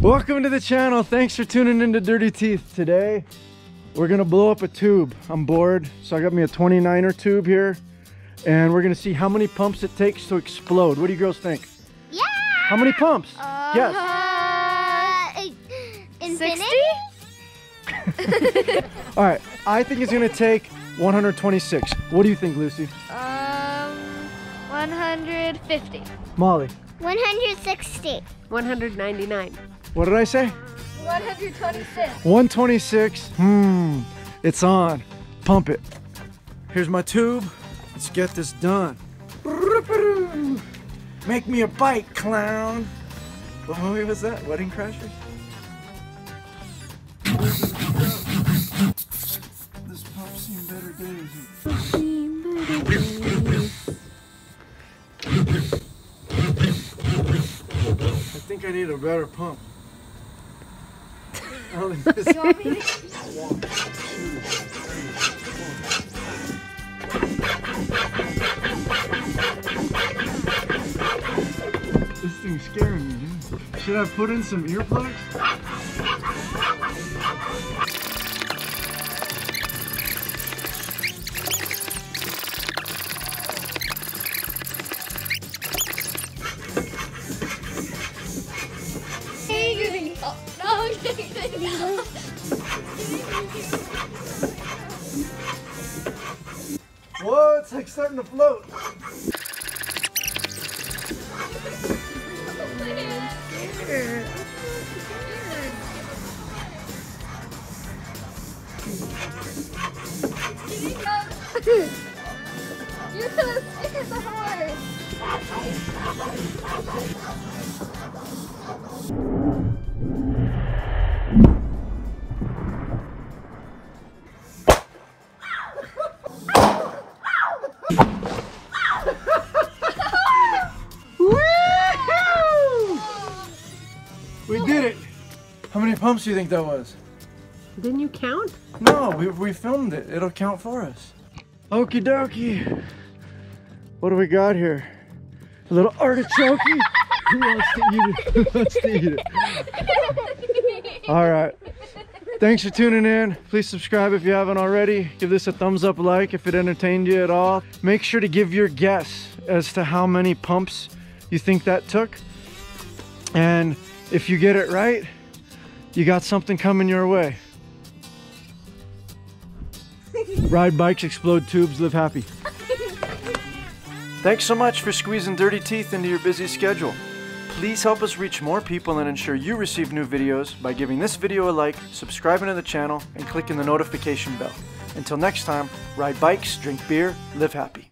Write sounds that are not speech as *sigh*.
Welcome to the channel. Thanks for tuning into Dirty Teeth. Today, we're gonna blow up a tube. I'm bored, so I got me a 29er tube here, and we're gonna see how many pumps it takes to explode. What do you girls think? Yeah. How many pumps? Uh, yes. Infinity? *laughs* All right, I think it's gonna take 126. What do you think, Lucy? Um, 150. Molly, 160. 199. What did I say? 126. 126. Hmm, it's on. Pump it. Here's my tube. Let's get this done. Make me a bike, clown. What movie was that? Wedding Crashers? This seen better days. I think I need a better pump. Four. This thing's scaring me, dude. Should I put in some earplugs? Whoa, it's like starting to float. You're gonna scare the horse. We did it. How many pumps do you think that was? Didn't you count? No, we, we filmed it. It'll count for us. Okie dokie. What do we got here? A little artichoke. *laughs* Who wants to eat it? Who wants to eat it? *laughs* All right. Thanks for tuning in. Please subscribe if you haven't already. Give this a thumbs up like if it entertained you at all. Make sure to give your guess as to how many pumps you think that took. And if you get it right, you got something coming your way. *laughs* Ride bikes, explode tubes, live happy. Thanks so much for squeezing Dirty Teeth into your busy schedule. Please help us reach more people and ensure you receive new videos by giving this video a like, subscribing to the channel, and clicking the notification bell. Until next time, ride bikes, drink beer, live happy.